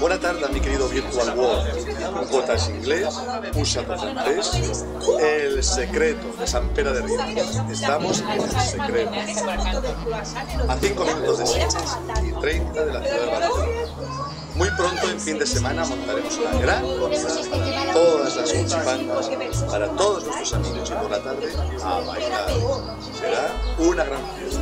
Buenas tardes, mi querido Virtual World. Un inglés, un chato francés, el secreto de San Pera de Río. Estamos en el secreto. A 5 minutos de 6 y 30 de la ciudad de Barcelona. Muy pronto, en fin de semana, montaremos una gran comida todas las cuchipangas, para todos nuestros amigos y por la tarde a bailar. Será una gran fiesta.